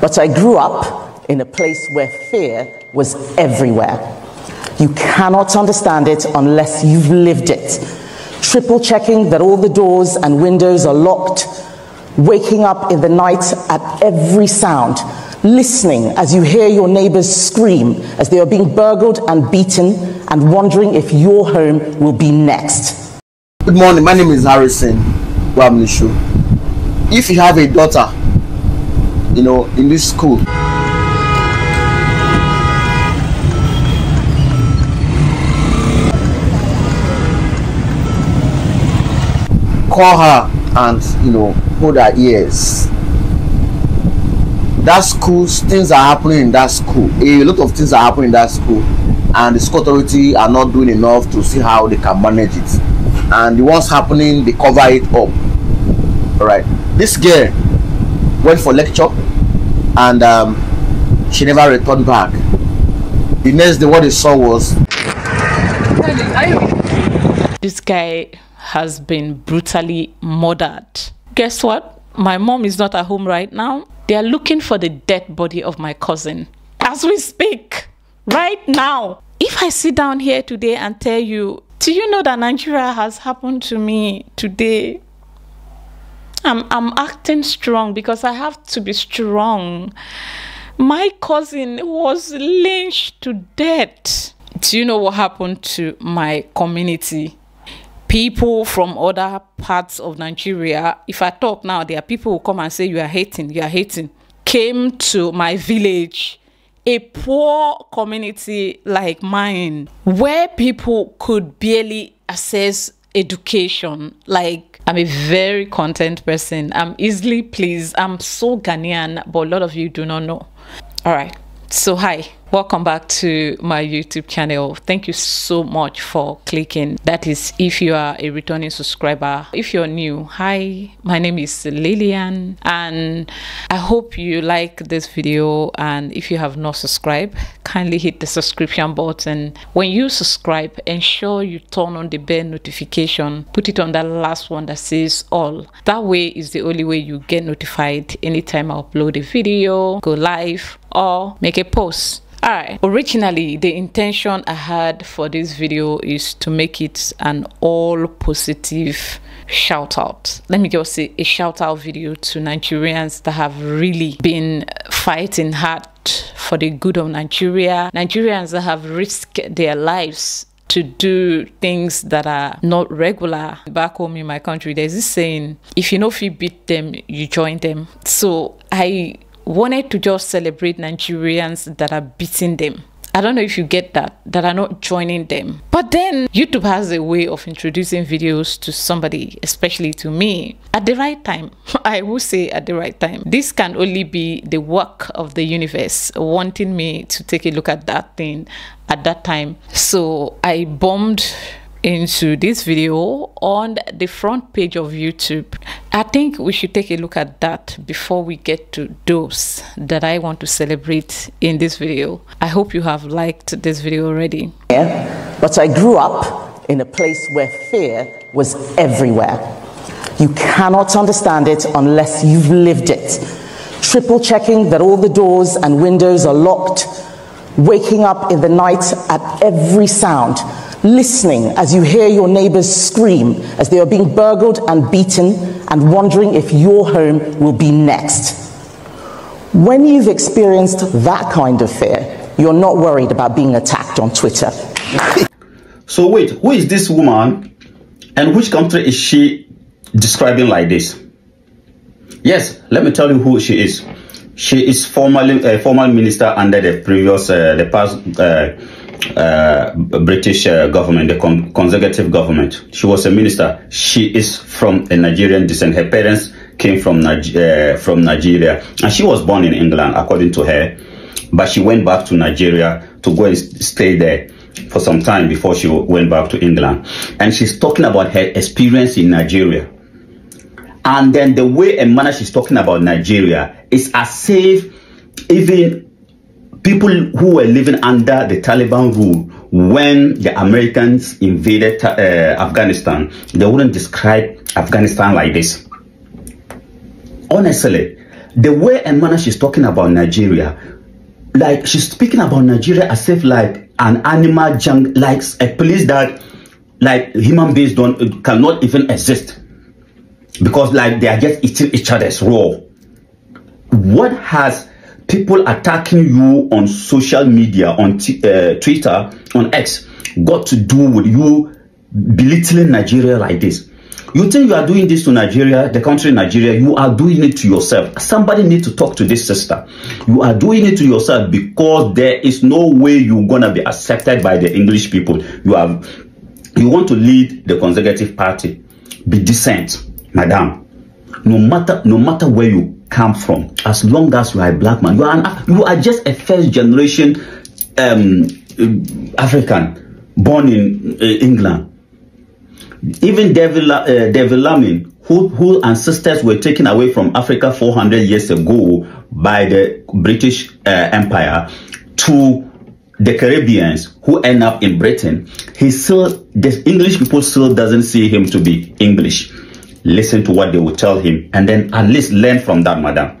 But I grew up in a place where fear was everywhere. You cannot understand it unless you've lived it. Triple checking that all the doors and windows are locked, waking up in the night at every sound, listening as you hear your neighbors scream as they are being burgled and beaten, and wondering if your home will be next. Good morning, my name is Harrison Gwamnishu. If you have a daughter, you know, in this school, call her and you know hold her ears. That school things are happening in that school. A lot of things are happening in that school. And the school authority are not doing enough to see how they can manage it. And the ones happening they cover it up. All right this girl went for lecture and um, she never returned back the next day what they saw was this guy has been brutally murdered. Guess what? My mom is not at home right now. They are looking for the dead body of my cousin as we speak, right now. If I sit down here today and tell you, do you know that Nigeria has happened to me today? I'm, I'm acting strong because I have to be strong. My cousin was lynched to death. Do you know what happened to my community? people from other parts of Nigeria, if I talk now, there are people who come and say, You are hating, you are hating, came to my village, a poor community like mine, where people could barely access education. Like, I'm a very content person. I'm easily pleased. I'm so Ghanaian, but a lot of you do not know. All right. So, hi, welcome back to my YouTube channel. Thank you so much for clicking. That is, if you are a returning subscriber. If you're new, hi, my name is Lillian, and I hope you like this video. And if you have not subscribed, kindly hit the subscription button. When you subscribe, ensure you turn on the bell notification. Put it on that last one that says all. That way is the only way you get notified anytime I upload a video, go live, or make a post. Alright, originally the intention I had for this video is to make it an all positive shout out. Let me just say a shout out video to Nigerians that have really been fighting hard for the good of Nigeria. Nigerians that have risked their lives to do things that are not regular. Back home in my country, there's this saying, if you know if you beat them, you join them. So I wanted to just celebrate Nigerians that are beating them. I don't know if you get that, that are not joining them. But then YouTube has a way of introducing videos to somebody, especially to me, at the right time. I will say at the right time. This can only be the work of the universe wanting me to take a look at that thing at that time. So I bombed into this video on the front page of YouTube. I think we should take a look at that before we get to those that I want to celebrate in this video. I hope you have liked this video already. Yeah, but I grew up in a place where fear was everywhere. You cannot understand it unless you've lived it. Triple checking that all the doors and windows are locked, waking up in the night at every sound, listening as you hear your neighbors scream as they are being burgled and beaten, and wondering if your home will be next. When you've experienced that kind of fear, you're not worried about being attacked on Twitter. so, wait, who is this woman and which country is she describing like this? Yes, let me tell you who she is. She is formerly a former minister under the previous, uh, the past uh, uh, British uh, government, the con conservative government. She was a minister. She is from a Nigerian descent. Her parents came from uh, from Nigeria, and she was born in England, according to her. But she went back to Nigeria to go and stay there for some time before she went back to England. And she's talking about her experience in Nigeria. And then the way manner she's talking about Nigeria is as if even people who were living under the Taliban rule when the Americans invaded uh, Afghanistan, they wouldn't describe Afghanistan like this. Honestly, the way manner she's talking about Nigeria, like she's speaking about Nigeria as if like an animal junk, like a place that like human beings don't cannot even exist because like they are just eating each other's raw. What has people attacking you on social media, on uh, Twitter, on X, got to do with you belittling Nigeria like this? You think you are doing this to Nigeria, the country Nigeria, you are doing it to yourself. Somebody need to talk to this sister. You are doing it to yourself because there is no way you're gonna be accepted by the English people. You have you want to lead the conservative party. Be decent, madam. No matter no matter where you come from, as long as you are a black man, you are an, you are just a first generation um, African born in uh, England even David, uh, David Lammy, who, who ancestors were taken away from Africa 400 years ago by the British uh, Empire to the Caribbeans who end up in Britain, he still, the English people still doesn't see him to be English. Listen to what they will tell him and then at least learn from that, madam.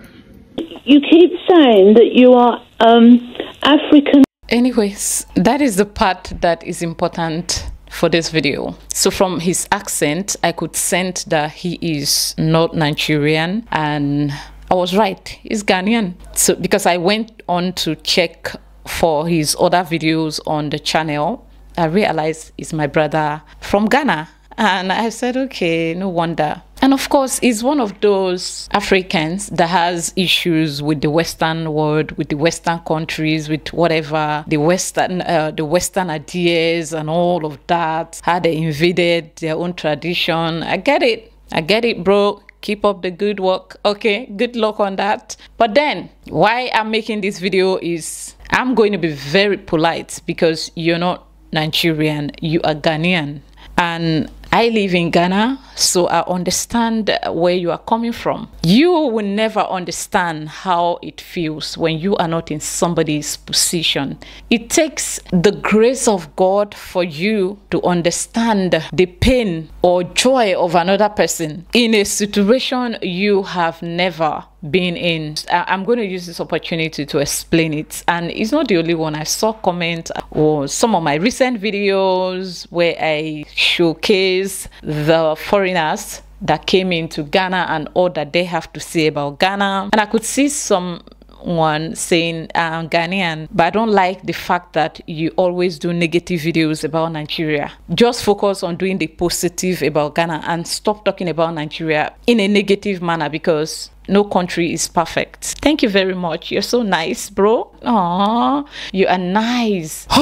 You keep saying that you are um, African. Anyways, that is the part that is important for this video. So from his accent, I could sense that he is not Nigerian and I was right, he's Ghanaian. So because I went on to check for his other videos on the channel, I realized he's my brother from Ghana. And I said, okay, no wonder. And of course, he's one of those Africans that has issues with the Western world, with the Western countries, with whatever the Western, uh, the Western ideas and all of that. How they invaded their own tradition. I get it. I get it, bro. Keep up the good work. Okay, good luck on that. But then, why I'm making this video is I'm going to be very polite because you're not Nigerian, you are Ghanaian. And I live in Ghana, so I understand where you are coming from. You will never understand how it feels when you are not in somebody's position. It takes the grace of God for you to understand the pain or joy of another person in a situation you have never been in. I'm going to use this opportunity to explain it. And it's not the only one. I saw comment or some of my recent videos where I showcase the foreigners that came into Ghana and all that they have to say about Ghana. And I could see some one saying ah, I'm Ghanaian, but I don't like the fact that you always do negative videos about Nigeria. Just focus on doing the positive about Ghana and stop talking about Nigeria in a negative manner because no country is perfect. Thank you very much. You're so nice, bro. Aww, you are nice.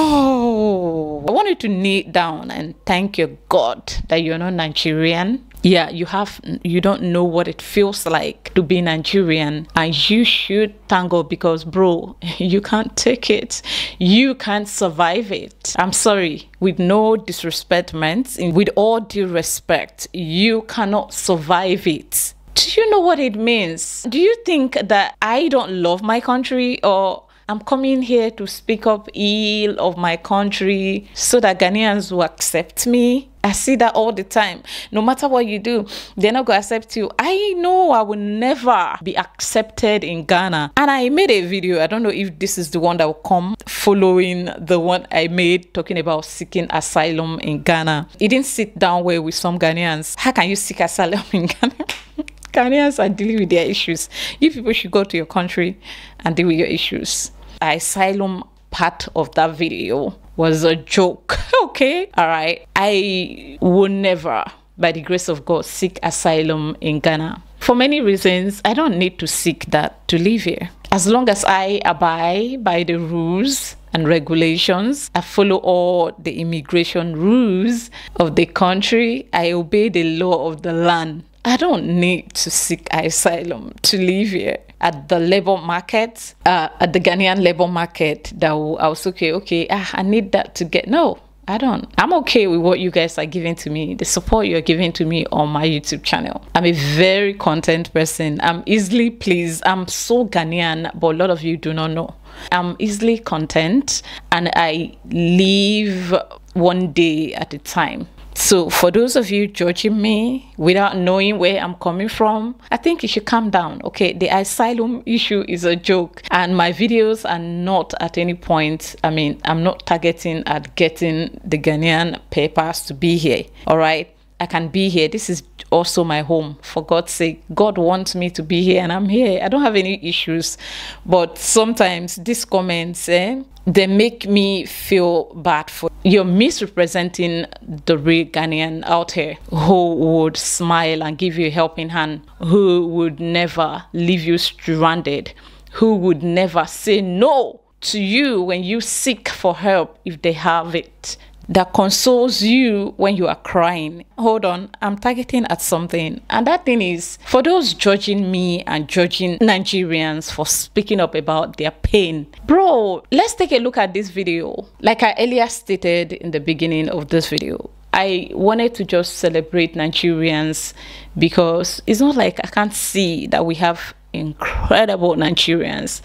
Oh, I wanted to kneel down and thank your God that you're not Nigerian yeah you have you don't know what it feels like to be nigerian and you should thank god because bro you can't take it you can't survive it i'm sorry with no disrespect meant with all due respect you cannot survive it do you know what it means do you think that i don't love my country or I'm coming here to speak up ill of my country so that Ghanaians will accept me. I see that all the time. No matter what you do, they're not going to accept you. I know I will never be accepted in Ghana. And I made a video. I don't know if this is the one that will come following the one I made talking about seeking asylum in Ghana. It didn't sit down well with some Ghanaians. How can you seek asylum in Ghana? Ghanaians are dealing with their issues. You people should go to your country and deal with your issues. Asylum part of that video was a joke. okay, all right. I will never, by the grace of God, seek asylum in Ghana. For many reasons, I don't need to seek that to live here. As long as I abide by the rules and regulations, I follow all the immigration rules of the country, I obey the law of the land. I don't need to seek asylum to live here. At the labor market, uh, at the Ghanaian labor market, that I was okay, okay, ah, I need that to get. No, I don't. I'm okay with what you guys are giving to me, the support you're giving to me on my YouTube channel. I'm a very content person. I'm easily pleased. I'm so Ghanaian, but a lot of you do not know. I'm easily content and I live one day at a time. So, for those of you judging me without knowing where I'm coming from, I think you should calm down. Okay, the asylum issue is a joke, and my videos are not at any point. I mean, I'm not targeting at getting the Ghanaian papers to be here. All right, I can be here. This is also my home. For God's sake, God wants me to be here, and I'm here. I don't have any issues, but sometimes these comments, eh, they make me feel bad for you're misrepresenting the real Ghanaian out here who would smile and give you a helping hand, who would never leave you stranded, who would never say no to you when you seek for help if they have it that consoles you when you are crying. Hold on, I'm targeting at something. And that thing is for those judging me and judging Nigerians for speaking up about their pain. Bro, let's take a look at this video. Like I earlier stated in the beginning of this video, I wanted to just celebrate Nigerians because it's not like I can't see that we have incredible Nigerians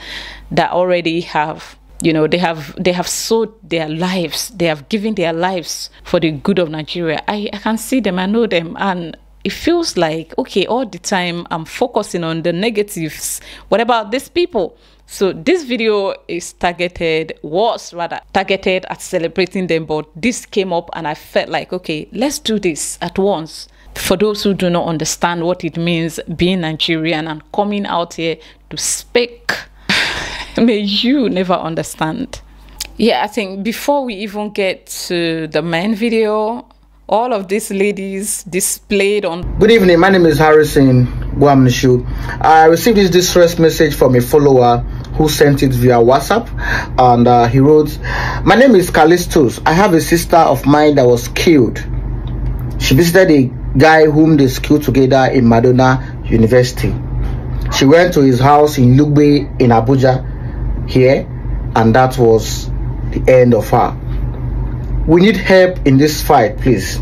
that already have you know they have they have sold their lives they have given their lives for the good of nigeria. I, I can see them i know them. And it feels like okay all the time i'm focusing on the negatives. What about these people? So this video is targeted was rather targeted at celebrating them but this came up and i felt like okay let's do this at once. For those who do not understand what it means being nigerian and coming out here to speak may you never understand. Yeah, I think before we even get to the main video, all of these ladies displayed on. Good evening, my name is Harrison Gwamnishu. I received this distress message from a follower who sent it via WhatsApp and uh, he wrote, My name is Callistus. I have a sister of mine that was killed. She visited a guy whom they schooled together in Madonna University. She went to his house in Lugbe in Abuja here and that was the end of her. We need help in this fight please.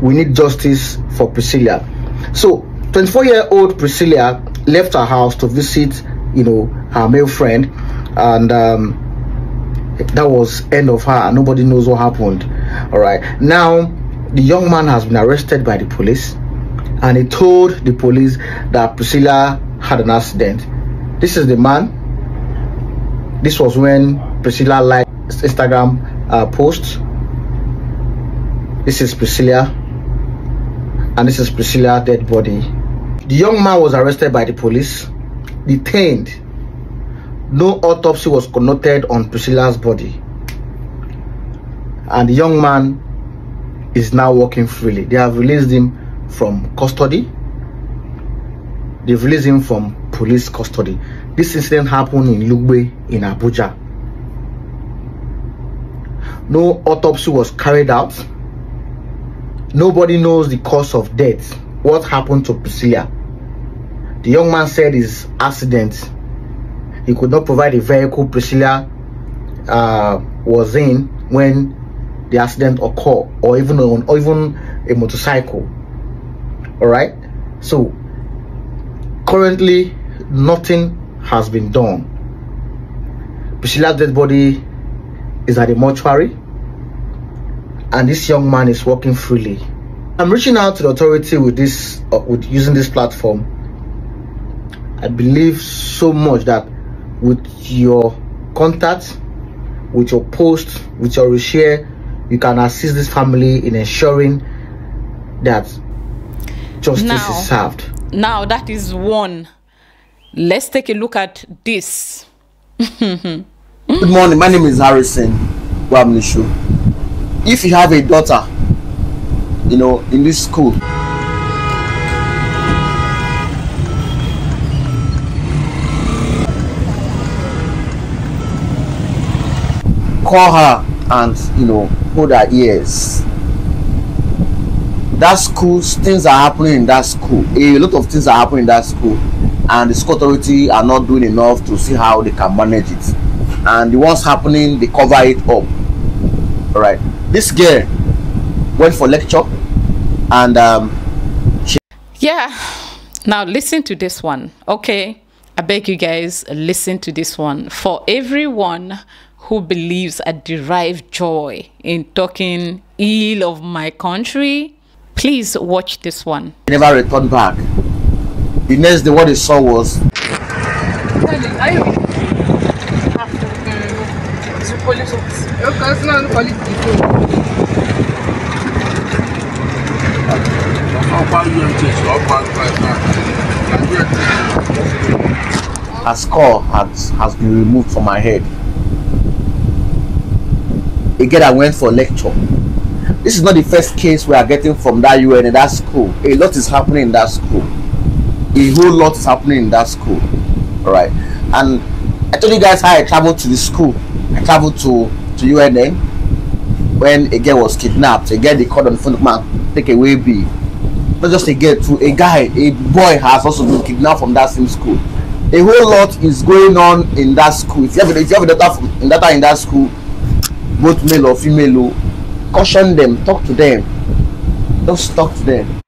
We need justice for priscilla. So 24 year old priscilla left her house to visit you know her male friend and um, that was end of her nobody knows what happened. All right. Now the young man has been arrested by the police and he told the police that priscilla had an accident. This is the man this was when priscilla liked instagram uh, post this is priscilla. And this is priscilla dead body. The young man was arrested by the police detained. No autopsy was conducted on priscilla's body. And the young man is now walking freely. They have released him from custody. They've released him from police custody this incident happened in Lugbe in Abuja. No autopsy was carried out. Nobody knows the cause of death. What happened to Priscilla? The young man said his accident. He could not provide a vehicle Priscilla uh, was in when the accident occurred, or even on, or even a motorcycle. All right. So currently, nothing has been done. Priscilla's dead body is at the mortuary and this young man is walking freely. I'm reaching out to the authority with this, uh, with using this platform. I believe so much that with your contact, with your post, with your share, you can assist this family in ensuring that justice now, is served. Now that is one Let's take a look at this. Good morning. My name is Harrison Wamnishu. If you have a daughter, you know, in this school, call her and you know hold her ears that school things are happening in that school a lot of things are happening in that school and the school authority are not doing enough to see how they can manage it. And the ones happening they cover it up. All right this girl went for lecture and um she yeah. Now listen to this one. Okay. I beg you guys listen to this one. For everyone who believes I derive joy in talking ill of my country, please watch this one. Never returned back. The next day, what he saw was a skull has, has been removed from my head. A girl that went for a lecture. This is not the first case we are getting from that UN in that school. A lot is happening in that school. A whole lot is happening in that school. Alright. And I told you guys how I traveled to the school. I traveled to, to UNM when a girl was kidnapped. A girl they called on the phone, man, take away B. Not just a girl, to a guy, a boy has also been kidnapped from that same school. A whole lot is going on in that school. If you have, if you have a daughter, from, a daughter in that school, both male or female, caution them, talk to them. Just talk to them.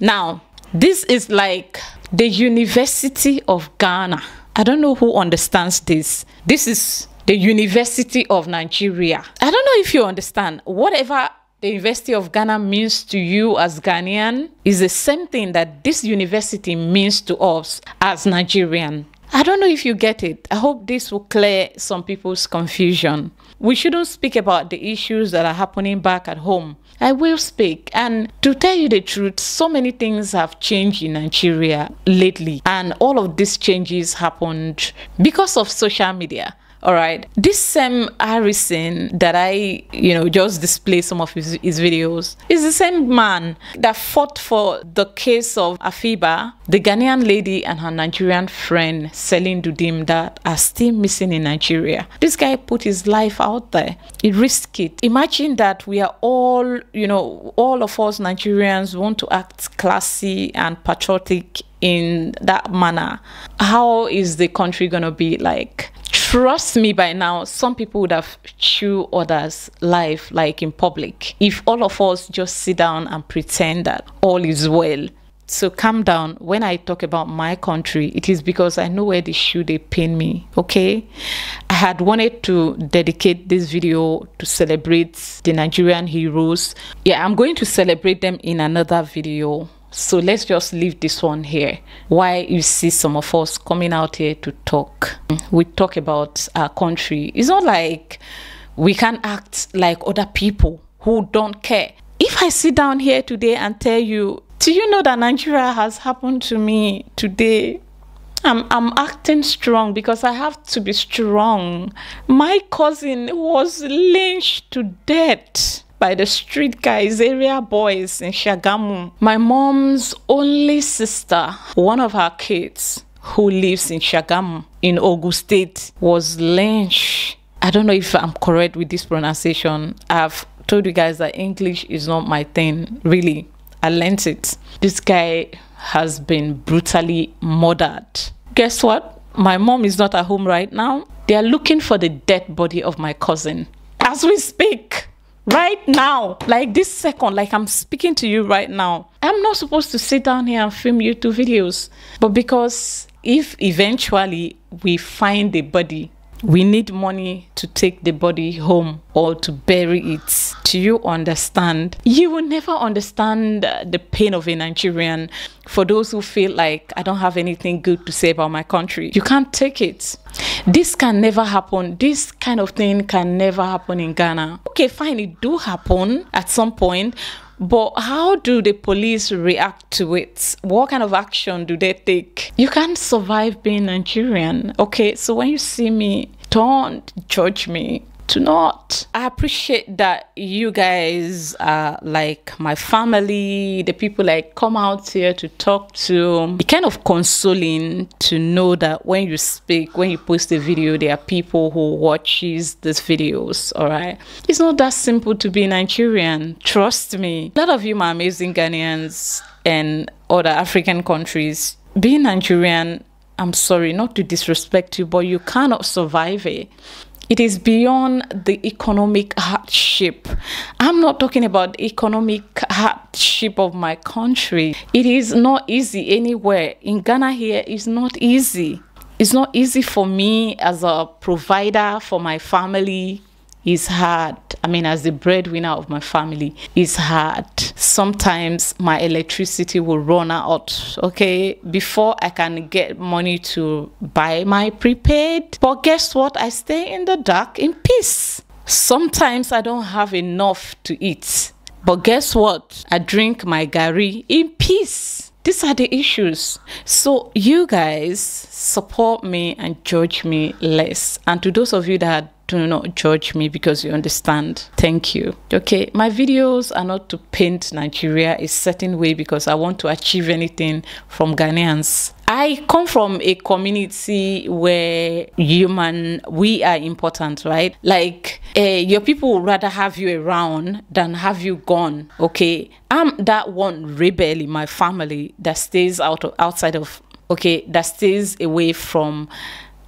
Now, this is like the University of Ghana. I don't know who understands this. This is the University of Nigeria. I don't know if you understand. Whatever the University of Ghana means to you as Ghanaian is the same thing that this university means to us as Nigerian. I don't know if you get it. I hope this will clear some people's confusion. We shouldn't speak about the issues that are happening back at home. I will speak. And to tell you the truth, so many things have changed in Nigeria lately. And all of these changes happened because of social media. All right. This same Harrison that I, you know, just display some of his, his videos is the same man that fought for the case of Afiba, the Ghanaian lady and her Nigerian friend Celine Dudim that are still missing in Nigeria. This guy put his life out there. He risked it. Imagine that we are all, you know, all of us Nigerians want to act classy and patriotic in that manner. How is the country going to be like? Trust me by now some people would have chewed others life like in public. If all of us just sit down and pretend that all is well so calm down. When i talk about my country it is because i know where the shoe they pain me okay? I had wanted to dedicate this video to celebrate the nigerian heroes. Yeah i'm going to celebrate them in another video so let's just leave this one here. Why you see some of us coming out here to talk. We talk about our country. It's not like we can act like other people who don't care. If I sit down here today and tell you, do you know that Nigeria has happened to me today? I'm, I'm acting strong because I have to be strong. My cousin was lynched to death by the street guys, area boys in Shagamu. My mom's only sister, one of her kids, who lives in Shagamu in Ogun State, was lynched. I don't know if I'm correct with this pronunciation. I've told you guys that English is not my thing, really. I learned it. This guy has been brutally murdered. Guess what? My mom is not at home right now. They are looking for the dead body of my cousin as we speak right now like this second like i'm speaking to you right now i'm not supposed to sit down here and film youtube videos but because if eventually we find the body we need money to take the body home or to bury it. Do you understand? You will never understand the pain of a Nigerian for those who feel like I don't have anything good to say about my country. You can't take it. This can never happen. This kind of thing can never happen in Ghana. Okay, fine, it do happen at some point, but how do the police react to it? What kind of action do they take? You can't survive being Nigerian. Okay, so when you see me, don't judge me. Do not. I appreciate that you guys are like my family, the people I come out here to talk to. It's kind of consoling to know that when you speak, when you post a video, there are people who watches these videos. All right. It's not that simple to be Nigerian. Trust me. A lot of you are amazing Ghanaians and other African countries. Being Nigerian, I'm sorry not to disrespect you, but you cannot survive it. It is beyond the economic hardship. I'm not talking about economic hardship of my country. It is not easy anywhere. In Ghana here, it's not easy. it's not easy for me as a provider for my family is hard. I mean, as the breadwinner of my family, is hard. Sometimes my electricity will run out, okay, before I can get money to buy my prepaid. But guess what? I stay in the dark in peace. Sometimes I don't have enough to eat. But guess what? I drink my gari in peace. These are the issues. So you guys support me and judge me less. And to those of you that do not judge me because you understand. Thank you. Okay, my videos are not to paint Nigeria a certain way because I want to achieve anything from Ghanaians. I come from a community where human we are important, right? Like uh, your people would rather have you around than have you gone. Okay, I'm that one rebel in my family that stays out of, outside of okay that stays away from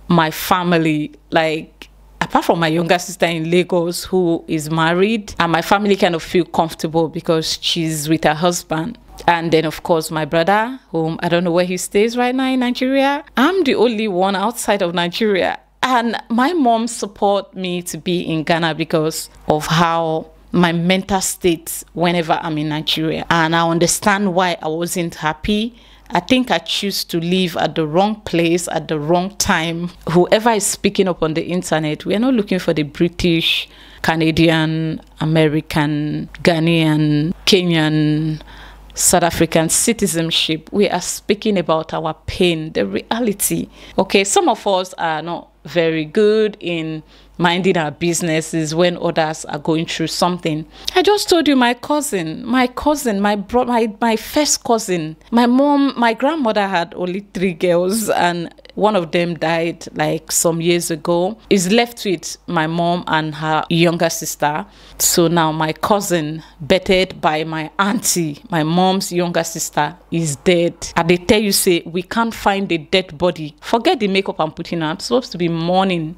my family like apart from my younger sister in Lagos who is married, and my family kind of feel comfortable because she's with her husband. And then, of course, my brother, whom I don't know where he stays right now in Nigeria. I'm the only one outside of Nigeria. And my mom support me to be in Ghana because of how my mental state whenever I'm in Nigeria. And I understand why I wasn't happy I think I choose to live at the wrong place at the wrong time. Whoever is speaking up on the internet, we are not looking for the British, Canadian, American, Ghanaian, Kenyan, South African citizenship. We are speaking about our pain, the reality. Okay, some of us are not very good in minding our businesses when others are going through something. I just told you my cousin, my cousin, my bro- my my first cousin. My mom, my grandmother had only three girls and one of them died like some years ago. Is left with my mom and her younger sister. So now my cousin, bettered by my auntie, my mom's younger sister, is dead. And they tell you, say, we can't find the dead body. Forget the makeup I'm putting on. I'm supposed to be mourning.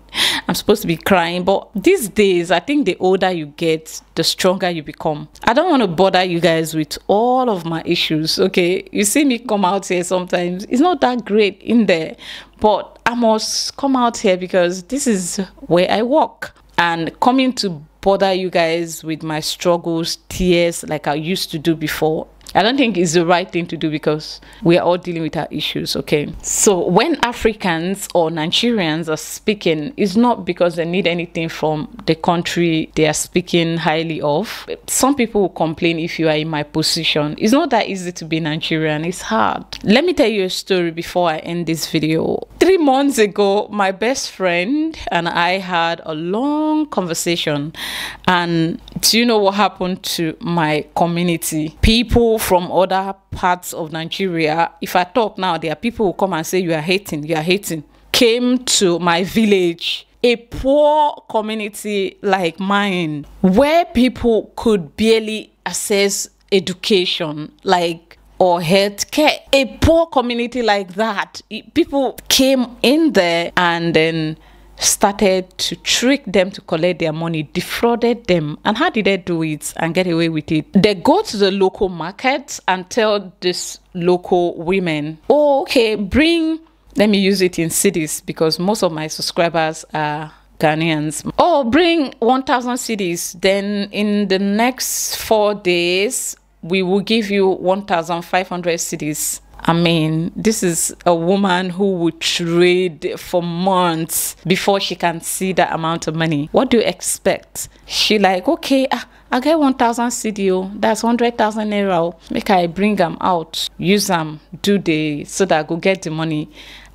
I'm supposed to be crying. But these days, I think the older you get, the stronger you become. I don't want to bother you guys with all of my issues. Okay. You see me come out here sometimes. It's not that great in there. But I must come out here because this is where I work. And coming to bother you guys with my struggles, tears, like I used to do before, I don't think it's the right thing to do because we are all dealing with our issues, okay? So when Africans or Nigerians are speaking, it's not because they need anything from the country they are speaking highly of. Some people will complain if you are in my position. It's not that easy to be Nigerian, it's hard. Let me tell you a story before I end this video. Three months ago, my best friend and I had a long conversation. And do you know what happened to my community? People from other parts of Nigeria, if I talk now, there are people who come and say, You are hating, you are hating, came to my village a poor community like mine where people could barely access education like or healthcare. A poor community like that people came in there and then started to trick them to collect their money, defrauded them. And how did they do it and get away with it? They go to the local market and tell these local women, oh, okay, bring, let me use it in cedis because most of my subscribers are Ghanaians. Oh, bring 1,000 cedis. Then in the next four days, we will give you 1,500 cedis I mean, this is a woman who would trade for months before she can see that amount of money. What do you expect? She like, okay, ah, I get 1,000 CDO, that's 100,000 naira. Make I bring them out, use them, do the, so that I go get the money.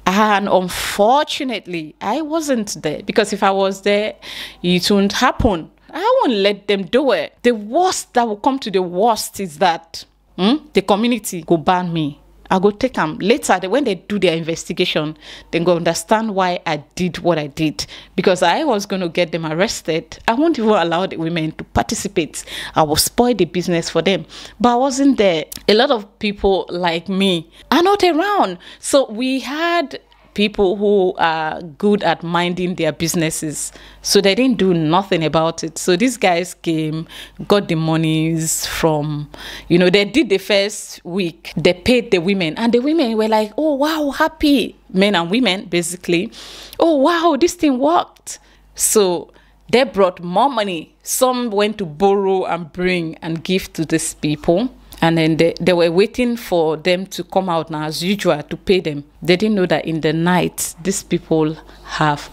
And unfortunately, I wasn't there because if I was there, it wouldn't happen. I won't let them do it. The worst that will come to the worst is that hmm, the community go ban me I go take them later. When they do their investigation, they go understand why I did what I did because I was going to get them arrested. I won't even allow the women to participate. I will spoil the business for them. But I wasn't there. A lot of people like me are not around. So we had people who are good at minding their businesses. So they didn't do nothing about it. So these guys came, got the monies from, you know, they did the first week, they paid the women, and the women were like, oh, wow, happy. Men and women, basically. Oh, wow, this thing worked. So they brought more money. Some went to borrow and bring and give to these people and then they, they were waiting for them to come out now as usual to pay them. They didn't know that in the night these people have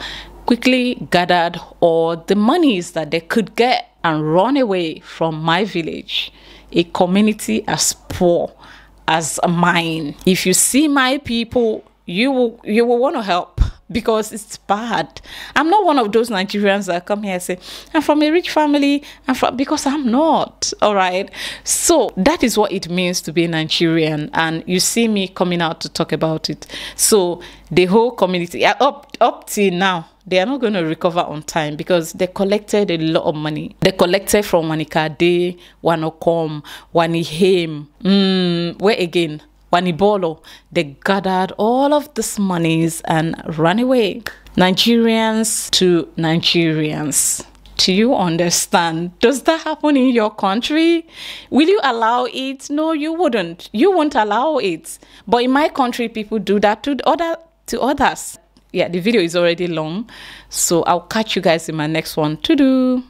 quickly gathered all the monies that they could get and run away from my village a community as poor as mine. If you see my people you will you will want to help because it's bad. I'm not one of those Nigerians that come here and say, I'm from a rich family, I'm from because I'm not. All right. So that is what it means to be a Nigerian. And you see me coming out to talk about it. So the whole community up up till now they are not going to recover on time because they collected a lot of money. They collected from Wanikade, Wanokom, Wanihem, mm, where again? Wanibolo, they gathered all of these monies and ran away. Nigerians to Nigerians. Do you understand? Does that happen in your country? Will you allow it? No, you wouldn't. You won't allow it. But in my country, people do that to other to others. Yeah, the video is already long, so I'll catch you guys in my next one. To do.